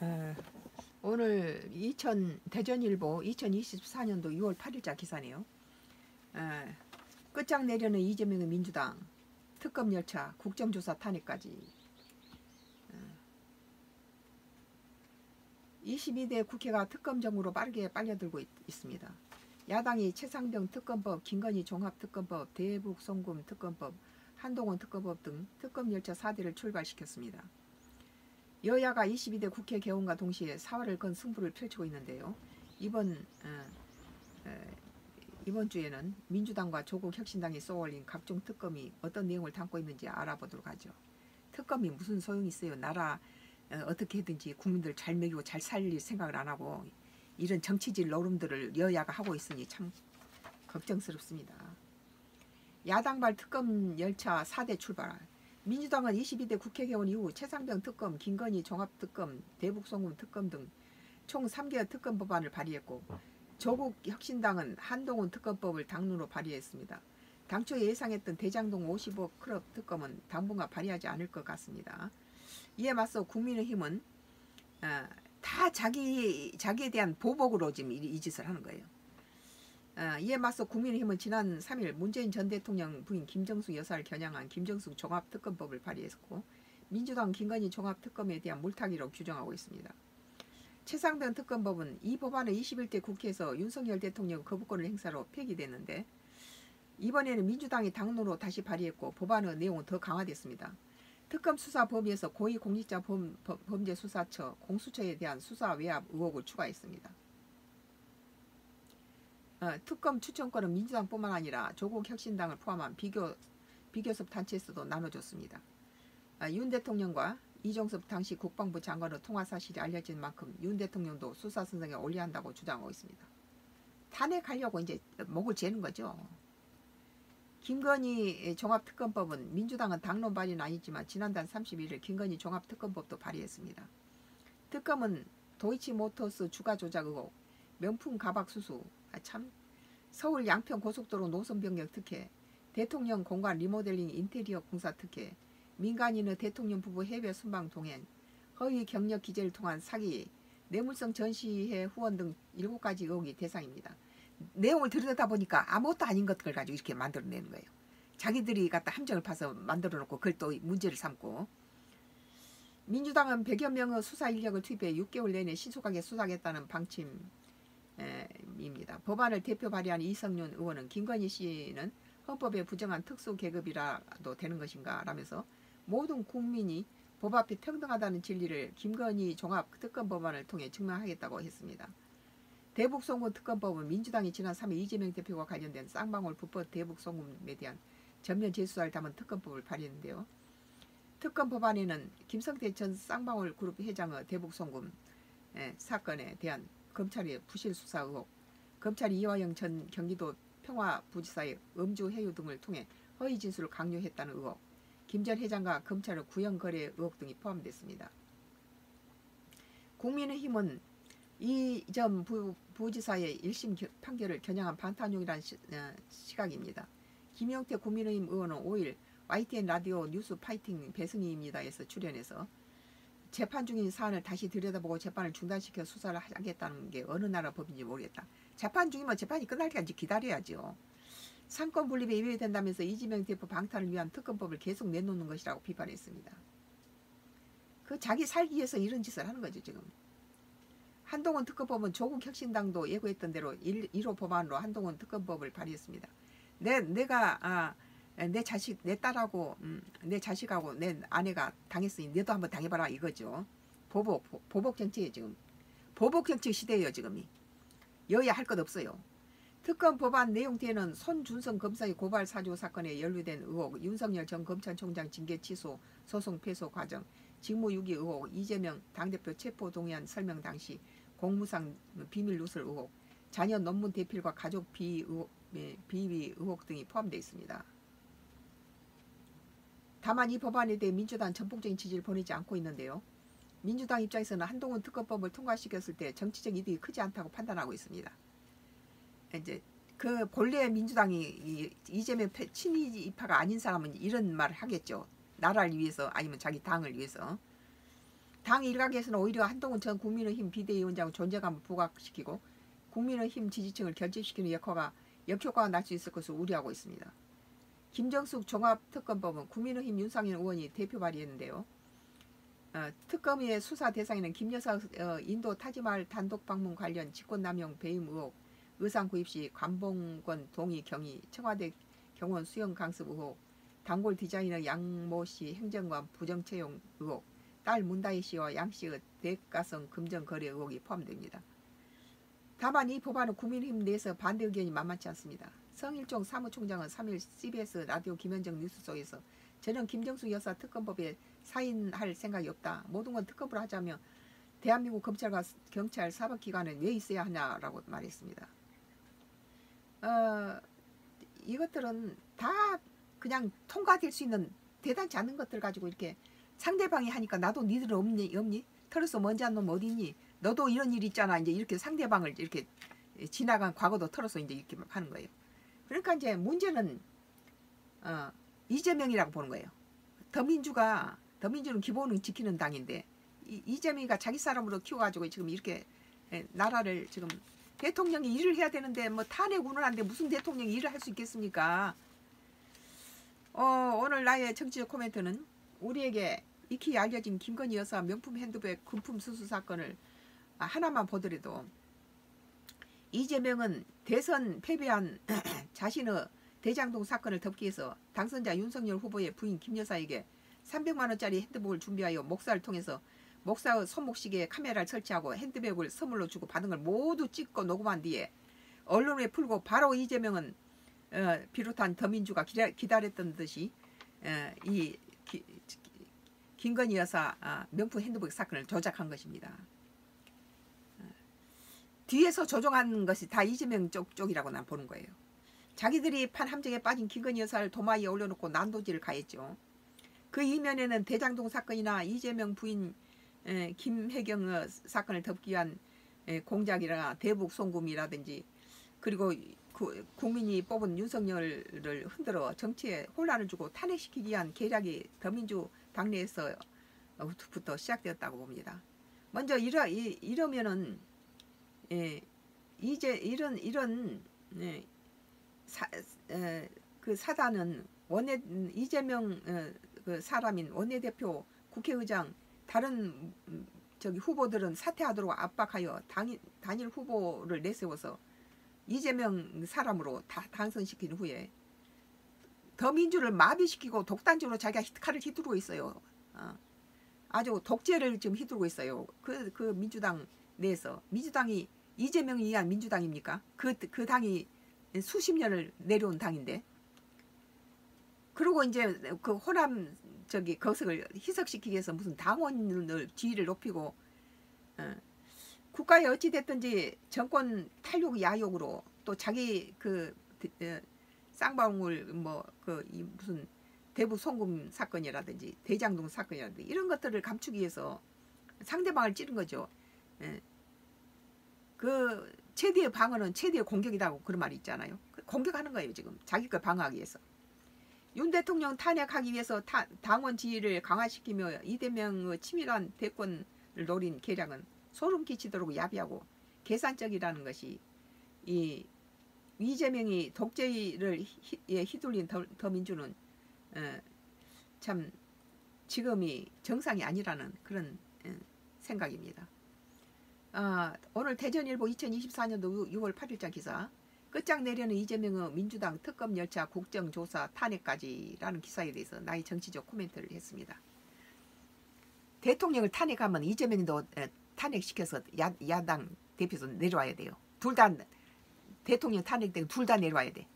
어, 오늘 2000 대전일보 2024년도 6월 8일자 기사네요. 어, 끝장내려는 이재명의 민주당 특검 열차 국정조사 탄핵까지. 22대 국회가 특검정으로 빠르게 빨려들고 있, 습니다. 야당이 최상병 특검법, 김건희 종합특검법, 대북 송금 특검법, 한동훈 특검법 등 특검 열차 4대를 출발시켰습니다. 여야가 22대 국회 개원과 동시에 사활을 건 승부를 펼치고 있는데요. 이번 어, 어, 이번 주에는 민주당과 조국 혁신당이 쏘올린 각종 특검이 어떤 내용을 담고 있는지 알아보도록 하죠. 특검이 무슨 소용이 있어요. 나라 어, 어떻게든지 국민들 잘 먹이고 잘 살릴 생각을 안 하고 이런 정치질 노름들을 여야가 하고 있으니 참 걱정스럽습니다. 야당발 특검 열차 4대 출발 민주당은 22대 국회 개원 이후 최상병 특검, 김건희 종합특검, 대북송금 특검 등 총 3개의 특검 법안을 발의했고 조국 혁신당은 한동훈 특검법을 당론으로 발의했습니다. 당초 예상했던 대장동 55 클럽 특검은 당분간 발의하지 않을 것 같습니다. 이에 맞서 국민의힘은 어, 다 자기 자기에 대한 보복으로 지금 이, 이 짓을 하는 거예요. 어, 이에 맞서 국민의힘은 지난 3일 문재인 전 대통령 부인 김정숙 여사를 겨냥한 김정숙 종합특검법을 발의했고 민주당 김건희 종합특검에 대한 물타기로 규정하고 있습니다. 최상병 특검법은 이 법안은 21대 국회에서 윤석열 대통령 거부권을 행사로 폐기됐는데 이번에는 민주당이 당론으로 다시 발의했고 법안의 내용은 더 강화됐습니다. 특검 수사 범위에서 고위공직자 범, 범죄 수사처 공수처에 대한 수사 외압 의혹을 추가했습니다. 어, 특검 추천권은 민주당뿐만 아니라 조국 혁신당을 포함한 비교, 비교섭 단체에서도 나눠줬습니다. 아, 윤 대통령과 이종섭 당시 국방부 장관의 통화 사실이 알려진 만큼 윤 대통령도 수사 선상에 올려야 한다고 주장하고 있습니다. 탄핵하려고 이제 목을 재는 거죠. 김건희 종합특검법은 민주당은 당론 발의는 아니지만 지난달 31일 김건희 종합특검법도 발의했습니다. 특검은 도이치모터스 주가 조작 의혹, 명품 가박 수수, 아, 참 서울 양평 고속도로 노선 변경 특혜, 대통령 공간 리모델링 인테리어 공사 특혜, 민간인의 대통령 부부 해외 순방 동행, 허위 경력 기재를 통한 사기, 뇌물성 전시회 후원 등 7가지 의혹이 대상입니다. 내용을 들여다 보니까 아무것도 아닌 것들 가지고 이렇게 만들어내는 거예요. 자기들이 갖다 함정을 파서 만들어 놓고 그걸 또 문제를 삼고 민주당은 100여 명의 수사 인력을 투입해 6개월 내내 신속하게 수사하겠다는 방침 입니다. 법안을 대표 발의한 이성윤 의원은 김건희 씨는 헌법에 부정한 특수 계급이라도 되는 것인가 라면서 모든 국민이 법 앞에 평등하다는 진리를 김건희 종합 특검 법안을 통해 증명하겠다고 했습니다. 대북송금 특검법은 민주당이 지난 3일 이재명 대표와 관련된 쌍방울 불법 대북송금에 대한 전면 재수사를 담은 특검법을 발의했는데요. 특검 법안에는 김성태 전 쌍방울 그룹 회장의 대북송금 사건에 대한 검찰의 부실 수사 의혹, 검찰이 이화영 전 경기도 평화부지사의 음주 해유 등을 통해 허위 진술을 강요했다는 의혹, 김전 회장과 검찰의 구형 거래 의혹 등이 포함됐습니다. 국민의힘은 이 전 부지사의 1심 판결을 겨냥한 방탄용이라는 시, 어, 각입니다 김영태 국민의힘 의원은 5일 YTN 라디오 뉴스 파이팅 배승희입니다에서 출연해서 재판 중인 사안을 다시 들여다보고 재판을 중단시켜 수사를 하겠다는 게 어느 나라 법인지 모르겠다. 재판 중이면 재판이 끝날 때까지 기다려야죠. 상권 분립에 위배된다면서 이재명 대표 방탄을 위한 특검법을 계속 내놓는 것이라고 비판했습니다. 그 자기 살기 위해서 이런 짓을 하는 거죠 지금. 한동훈 특검법은 조국 혁신당도 예고했던 대로 1, 1호 법안으로 한동훈 특검법을 발의했습니다. 내, 내가 아, 내 자식, 내 딸하고 음, 내 자식하고 내 아내가 당했으니 너도 한번 당해봐라 이거죠. 보복, 보복 정치에 지금 보복 정치 시대예요 지금이. 여야 할 것 없어요. 특검 법안 내용 뒤에는 손준성 검사의 고발 사주 사건에 연루된 의혹, 윤석열 전 검찰총장 징계 취소, 소송 패소 과정, 직무유기 의혹, 이재명 당대표 체포 동의안 설명 당시 공무상 비밀 누설 의혹, 자녀 논문 대필과 가족 비의 의혹, 예, 비위 의혹 등이 포함되어 있습니다. 다만 이 법안에 대해 민주당 전폭적인 지지를 보내지 않고 있는데요. 민주당 입장에서는 한동훈 특검법을 통과시켰을 때 정치적 이득이 크지 않다고 판단하고 있습니다. 이제 그 본래 민주당이 이재명 친이파가 아닌 사람은 이런 말을 하겠죠. 나라를 위해서 아니면 자기 당을 위해서. 당 일각에서는 오히려 한동훈 전 국민의힘 비대위원장 존재감을 부각시키고 국민의힘 지지층을 결집시키는 역할가, 역효과가 날 수 있을 것을 우려하고 있습니다. 김정숙 종합특검법은 국민의힘 윤상현 의원이 대표 발의했는데요. 어, 특검의 수사 대상에는 김 여사 어, 인도 타지말 단독 방문 관련 직권남용 배임 의혹, 의상 구입 시 관봉권 동의 경위, 청와대 경원 수영 강습 의혹, 단골 디자이너 양모 씨 행정관 부정 채용 의혹, 딸 문다희 씨와 양 씨의 대가성 금전 거래 의혹이 포함됩니다. 다만 이 법안은 국민힘 내에서 반대 의견이 만만치 않습니다. 성일종 사무총장은 3일 CBS 라디오 김현정 뉴스 속에서 저는 김정수 여사 특검법에 사인할 생각이 없다. 모든 건 특검으로 하자면 대한민국 검찰과 경찰 사법기관은 왜 있어야 하냐라고 말했습니다. 어, 이것들은 다 그냥 통과될 수 있는 대단치 않은 것들 가지고 이렇게 상대방이 하니까 나도 니들 없니 없니 털어서 먼지 한놈 어디니 너도 이런 일 있잖아 이제 이렇게 상대방을 이렇게 지나간 과거도 털어서 이제 이렇게 하는 거예요. 그러니까 이제 문제는 어, 이재명이라고 보는 거예요. 더민주가 더민주는 기본을 지키는 당인데 이, 이재명이가 자기 사람으로 키워가지고 지금 이렇게 에, 나라를 지금 대통령이 일을 해야 되는데 뭐 탄핵 운운하는데 무슨 대통령이 일을 할 수 있겠습니까? 어, 오늘 나의 정치적 코멘트는 우리에게 익히 알려진 김건희 여사 명품 핸드백 금품 수수 사건을 하나만 보더라도 이재명은 대선 패배한 자신의 대장동 사건을 덮기 위해서 당선자 윤석열 후보의 부인 김 여사에게 300만 원짜리 핸드백을 준비하여 목사를 통해서 목사의 손목시계에 카메라를 설치하고 핸드백을 선물로 주고 받은 걸 모두 찍고 녹음한 뒤에 언론에 풀고 바로 이재명은 어, 비롯한 더민주가 기다, 기다렸던 듯이 어, 이 기, 김건희 여사 아, 명품 핸드백 사건을 조작한 것입니다. 어, 뒤에서 조종한 것이 다 이재명 쪽, 쪽이라고 난 보는 거예요. 자기들이 판 함정에 빠진 김건희 여사를 도마에 올려놓고 난도질을 가했죠. 그 이면에는 대장동 사건이나 이재명 부인 에, 김혜경 사건을 덮기 위한 에, 공작이나 대북 송금이라든지 그리고 그 국민이 뽑은 윤석열을 흔들어 정치에 혼란을 주고 탄핵시키기 위한 계략이 더민주 당내에서부터 시작되었다고 봅니다. 먼저 이러 이러면은 예, 이제 이런 이런 예, 사, 에, 그 사단은 원내 이재명 에, 그 사람인 원내대표 국회의장 다른 음, 저기 후보들은 사퇴하도록 압박하여 당, 단일 후보를 내세워서 이재명 사람으로 다 당선시킨 후에 더민주를 마비시키고 독단적으로 자기가 칼을 휘두르고 있어요. 어. 아주 독재를 지금 휘두르고 있어요. 그, 그 민주당 내에서. 민주당이 이재명이 의한 민주당입니까? 그, 그 당이 수십 년을 내려온 당인데. 그리고 이제 그 호남 저기 거석을 희석시키기 위해서 무슨 당원을 지위를 높이고 어. 국가에 어찌 됐든지 정권 탈욕 야욕으로 또 자기 그 어, 쌍방울 뭐그 무슨 대부 송금 사건이라든지 대장동 사건이라든지 이런 것들을 감추기 위해서 상대방을 찌른 거죠. 예. 그 최대의 방어는 최대의 공격이라고 그런 말이 있잖아요. 그 공격하는 거예요 지금 자기 걸 방어하기 위해서. 윤 대통령 탄핵하기 위해서 타, 당원 지위를 강화시키며 이대명의 치밀한 대권을 노린 계략은 소름 끼치도록 야비하고 계산적이라는 것이 이 이재명이 독재를 휘, 예, 휘둘린 더, 더민주는 어, 참 지금이 정상이 아니라는 그런 어, 생각입니다. 아, 오늘 대전일보 2024년도 6월 8일자 기사 끝장내려는 이재명의 민주당 특검 열차 국정조사 탄핵까지라는 기사에 대해서 나의 정치적 코멘트를 했습니다. 대통령을 탄핵하면 이재명도 탄핵시켜서 야, 야당 대표에서 내려와야 돼요. 둘 다 대통령 탄핵되고 둘다 내려와야 돼.